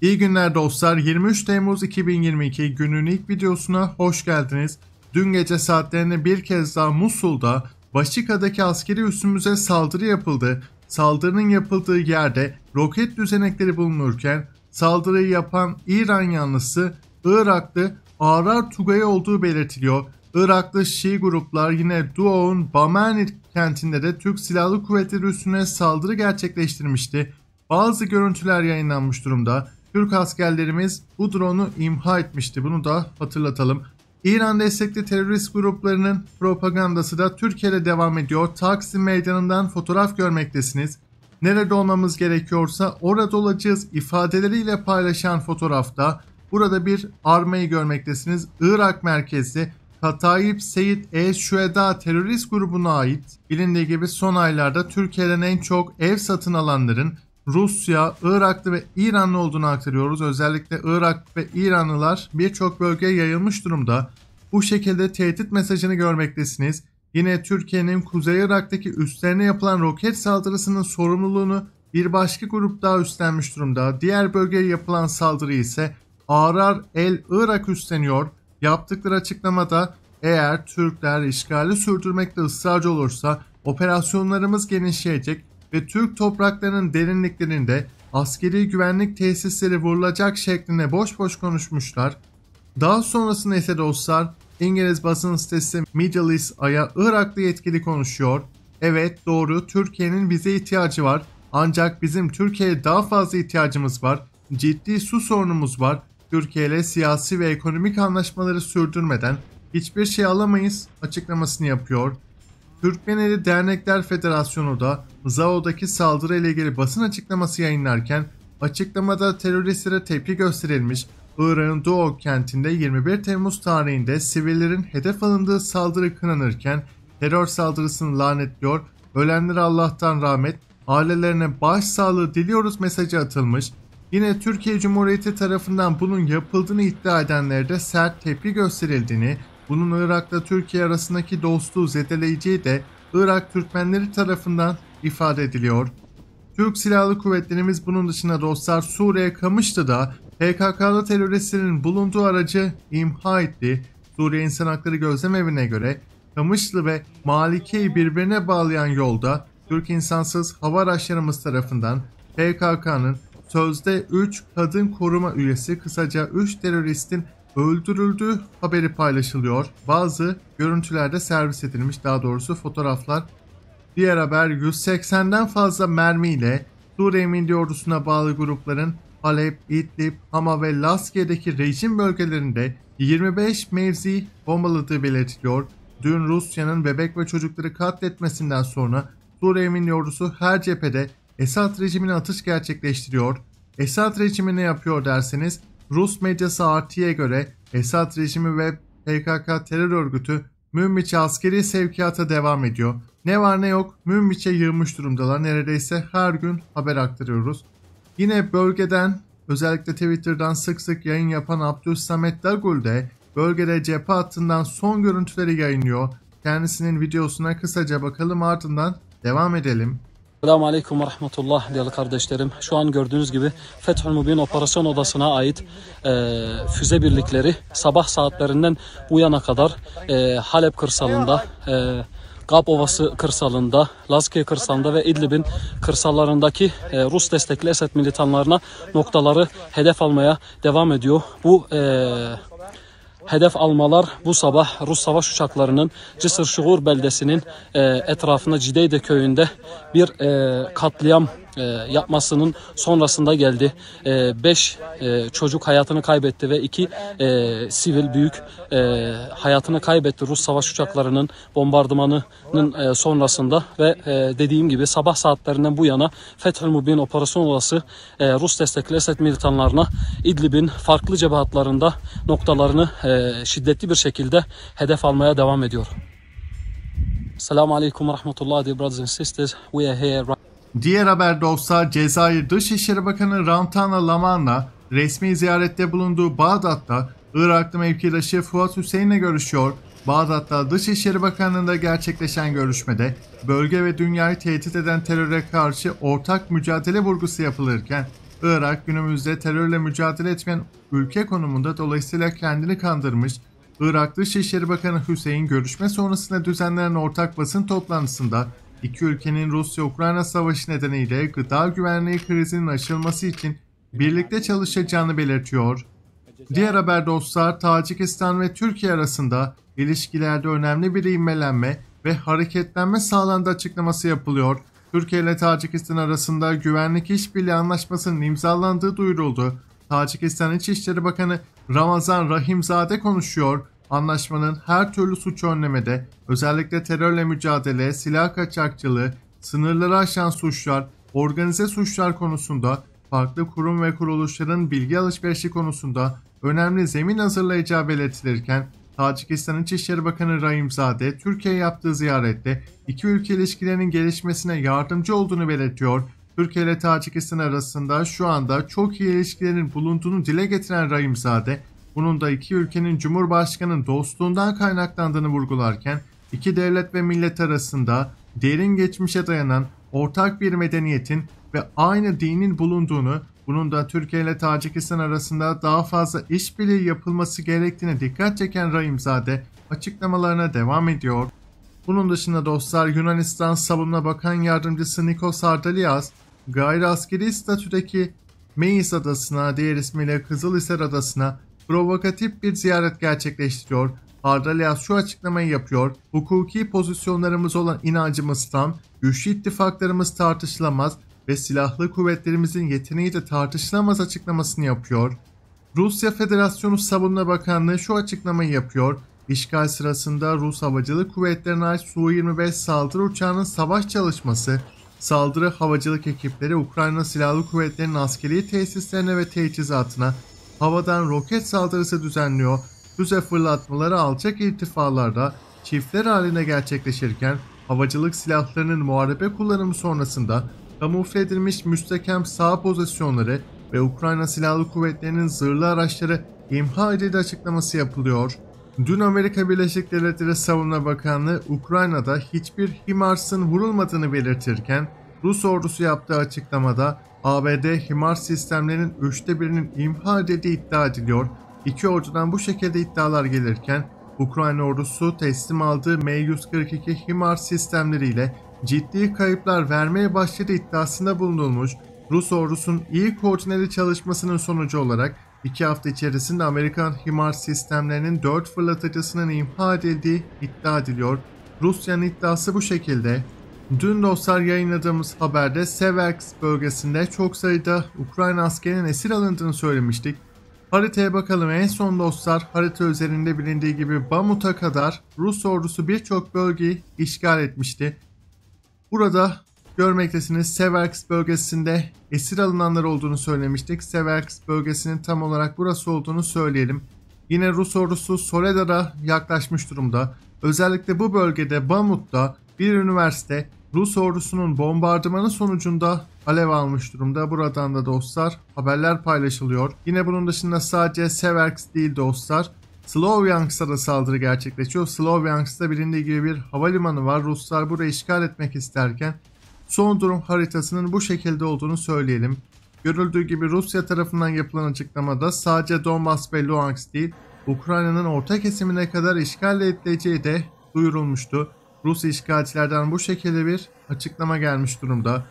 İyi günler dostlar. 23 Temmuz 2022 günün ilk videosuna hoş geldiniz. Dün gece saatlerinde bir kez daha Musul'da Başika'daki askeri üssümüze saldırı yapıldı. Saldırının yapıldığı yerde roket düzenekleri bulunurken saldırıyı yapan İran yanlısı Iraklı Arar Tugay olduğu belirtiliyor. Iraklı Şii gruplar yine Duo'nun Bamani kentinde de Türk Silahlı Kuvvetleri üstüne saldırı gerçekleştirmişti. Bazı görüntüler yayınlanmış durumda. Türk askerlerimiz bu drone'u imha etmişti. Bunu da hatırlatalım. İran destekli terörist gruplarının propagandası da Türkiye'de devam ediyor. Taksim meydanından fotoğraf görmektesiniz. Nerede olmamız gerekiyorsa orada olacağız ifadeleriyle paylaşan fotoğrafta burada bir armayı görmektesiniz. Irak merkezli Katayip Seyit E Şüeda terörist grubuna ait bilindiği gibi son aylarda Türkiye'den en çok ev satın alanların Rusya, Iraklı ve İranlı olduğunu aktarıyoruz. Özellikle Irak ve İranlılar birçok bölgeye yayılmış durumda. Bu şekilde tehdit mesajını görmektesiniz. Yine Türkiye'nin Kuzey Irak'taki üstlerine yapılan roket saldırısının sorumluluğunu bir başka grup daha üstlenmiş durumda. Diğer bölgeye yapılan saldırı ise Arar El Irak üstleniyor. Yaptıkları açıklamada eğer Türkler işgali sürdürmekte ısrarcı olursa operasyonlarımız genişleyecek ve Türk topraklarının derinliklerinde askeri güvenlik tesisleri vurulacak şeklinde boş boş konuşmuşlar. Daha sonrasında ise dostlar İngiliz basın sitesi Middle East Ay'a Iraklı yetkili konuşuyor. Evet doğru Türkiye'nin bize ihtiyacı var ancak bizim Türkiye'ye daha fazla ihtiyacımız var. Ciddi su sorunumuz var. Türkiye ile siyasi ve ekonomik anlaşmaları sürdürmeden hiçbir şey alamayız açıklamasını yapıyor. Türkmeneli Dernekler Federasyonu da Zao'daki saldırı ile ilgili basın açıklaması yayınlarken açıklamada teröristlere tepki gösterilmiş Irak'ın Doğu kentinde 21 Temmuz tarihinde sivillerin hedef alındığı saldırı kınanırken terör saldırısını lanetliyor, ölenlere Allah'tan rahmet, ailelerine başsağlığı diliyoruz mesajı atılmış. Yine Türkiye Cumhuriyeti tarafından bunun yapıldığını iddia edenlere de sert tepki gösterildiğini, bunun Irak'la Türkiye arasındaki dostluğu zedeleyeceği de Irak Türkmenleri tarafından ifade ediliyor. Türk Silahlı Kuvvetlerimiz bunun dışında dostlar Suriye Kamışlı'da PKK'lı teröristlerin bulunduğu aracı imha etti. Suriye İnsan Hakları Gözlem Evi'ne göre Kamışlı ve Malike'yi birbirine bağlayan yolda Türk insansız hava araçlarımız tarafından PKK'nın sözde 3 kadın koruma üyesi kısaca 3 teröristin öldürüldüğü haberi paylaşılıyor. Bazı görüntülerde servis edilmiş daha doğrusu fotoğraflar. Diğer haber 180'den fazla mermiyle Suriye Milli Ordusu'na bağlı grupların Halep, İdlib, Hama ve Laskiye'deki rejim bölgelerinde 25 mevzi bombaladığı belirtiliyor. Dün Rusya'nın bebek ve çocukları katletmesinden sonra Suriye Milli Ordusu her cephede Esad rejimine atış gerçekleştiriyor. Esad rejimi ne yapıyor derseniz Rus medyası RT'ye göre Esad rejimi ve PKK terör örgütü Münbiç'e askeri sevkiyata devam ediyor. Ne var ne yok Münbiç'e yığmış durumdalar. Neredeyse her gün haber aktarıyoruz. Yine bölgeden özellikle Twitter'dan sık sık yayın yapan Abdülsamet Dagul de bölgede cephe hattından son görüntüleri yayınlıyor. Kendisinin videosuna kısaca bakalım ardından devam edelim. Selamun Aleyküm ve Rahmetullah değerli kardeşlerim. Şu an gördüğünüz gibi Fethül Mübin Operasyon Odası'na ait e, füze birlikleri sabah saatlerinden bu yana kadar e, Halep kırsalında, e, Gap Ovası kırsalında, Lazkiye kırsalında ve İdlib'in kırsallarındaki e, Rus destekli Esed militanlarına noktaları hedef almaya devam ediyor. Bu e, hedef almalar bu sabah Rus savaş uçaklarının Cisır Şuur beldesinin etrafında Cideyde köyünde bir e, katliam e, yapmasının sonrasında geldi. 5 e, e, çocuk hayatını kaybetti ve 2 e, sivil büyük e, hayatını kaybetti Rus savaş uçaklarının bombardımanının e, sonrasında ve e, dediğim gibi sabah saatlerinden bu yana Fethül Mubin operasyon olası e, Rus destekli Esed militanlarına İdlib'in farklı cebahatlarında noktalarını e, şiddetli bir şekilde hedef almaya devam ediyor. Selamun Aleyküm ve Rahmetullah dear brothers and sisters. We are here right Diğer haber dostlar Cezayir Dışişleri Bakanı Rantana Laman'la resmi ziyarette bulunduğu Bağdat'ta Iraklı mevkidaşı Fuat Hüseyin'le görüşüyor. Bağdat'ta Dışişleri Bakanlığı'nda gerçekleşen görüşmede bölge ve dünyayı tehdit eden teröre karşı ortak mücadele vurgusu yapılırken Irak günümüzde terörle mücadele etmeyen ülke konumunda dolayısıyla kendini kandırmış. Irak Dışişleri Bakanı Hüseyin görüşme sonrasında düzenlenen ortak basın toplantısında iki ülkenin Rusya-Ukrayna savaşı nedeniyle gıda güvenliği krizinin aşılması için birlikte çalışacağını belirtiyor. Diğer haber dostlar Tacikistan ve Türkiye arasında ilişkilerde önemli bir ivmelenme ve hareketlenme sağlandı açıklaması yapılıyor. Türkiye ile Tacikistan arasında güvenlik işbirliği anlaşmasının imzalandığı duyuruldu. Tacikistan İçişleri Bakanı Ramazan Rahimzade konuşuyor. Anlaşmanın her türlü suç önlemede, özellikle terörle mücadele, silah kaçakçılığı, sınırları aşan suçlar, organize suçlar konusunda farklı kurum ve kuruluşların bilgi alışverişi konusunda önemli zemin hazırlayacağı belirtilirken Tacikistan İçişleri Bakanı Rahimzade Türkiye yaptığı ziyarette iki ülke ilişkilerinin gelişmesine yardımcı olduğunu belirtiyor. Türkiye ile Tacikistan arasında şu anda çok iyi ilişkilerin bulunduğunu dile getiren Rahimzade, bunun da iki ülkenin Cumhurbaşkanı'nın dostluğundan kaynaklandığını vurgularken, iki devlet ve millet arasında derin geçmişe dayanan ortak bir medeniyetin ve aynı dinin bulunduğunu, bunun da Türkiye ile Tacikistan arasında daha fazla işbirliği yapılması gerektiğine dikkat çeken Rahimzade açıklamalarına devam ediyor. Bunun dışında dostlar Yunanistan Savunma Bakan Yardımcısı Nikos Ardalias, gayri askeri statüdeki Meis Adası'na, diğer ismiyle Kızılhisar Adası'na provokatif bir ziyaret gerçekleştiriyor. Ardalias şu açıklamayı yapıyor. Hukuki pozisyonlarımız olan inancımız tam, güçlü ittifaklarımız tartışılamaz ve silahlı kuvvetlerimizin yeteneği de tartışılamaz açıklamasını yapıyor. Rusya Federasyonu Savunma Bakanlığı şu açıklamayı yapıyor. İşgal sırasında Rus Havacılık Kuvvetleri'ne ait Su-25 saldırı uçağının savaş çalışması, saldırı havacılık ekipleri Ukrayna Silahlı Kuvvetleri'nin askeri tesislerine ve teçhizatına havadan roket saldırısı düzenliyor. Füze fırlatmaları alçak irtifalarda çiftler halinde gerçekleşirken havacılık silahlarının muharebe kullanımı sonrasında kamufle edilmiş müstekem sağ pozisyonları ve Ukrayna Silahlı Kuvvetleri'nin zırhlı araçları imha edildi açıklaması yapılıyor. Dün Amerika Birleşik Devletleri Savunma Bakanlığı Ukrayna'da hiçbir HIMARS'ın vurulmadığını belirtirken Rus ordusu yaptığı açıklamada ABD HIMARS sistemlerinin üçte birinin imha edildiği iddia ediliyor. İki ordudan bu şekilde iddialar gelirken Ukrayna ordusu teslim aldığı M142 HIMARS sistemleriyle ciddi kayıplar vermeye başladığı iddiasında bulunulmuş. Rus ordusunun iyi koordineli çalışmasının sonucu olarak 2 hafta içerisinde Amerikan HIMARS sistemlerinin 4 fırlatıcısının imha edildiği iddia ediliyor. Rusya'nın iddiası bu şekilde. Dün dostlar yayınladığımız haberde Seversk bölgesinde çok sayıda Ukrayna askerinin esir alındığını söylemiştik. Haritaya bakalım en son dostlar harita üzerinde bilindiği gibi Bamut'a kadar Rus ordusu birçok bölgeyi işgal etmişti. Burada görmektesiniz Seversk bölgesinde esir alınanlar olduğunu söylemiştik. Seversk bölgesinin tam olarak burası olduğunu söyleyelim. Yine Rus ordusu Soledar'a yaklaşmış durumda. Özellikle bu bölgede Bamut'ta bir üniversite Rus ordusunun bombardımanı sonucunda alev almış durumda. Buradan da dostlar haberler paylaşılıyor. Yine bunun dışında sadece Seversk değil dostlar. Slovyansk'a da saldırı gerçekleşiyor. Slovyansk'ta bilindiği gibi bir havalimanı var. Ruslar burayı işgal etmek isterken son durum haritasının bu şekilde olduğunu söyleyelim. Görüldüğü gibi Rusya tarafından yapılan açıklamada sadece Donbas ve Luhansk değil, Ukrayna'nın orta kesimine kadar işgal edileceği de duyurulmuştu. Rus işgalcilerden bu şekilde bir açıklama gelmiş durumda.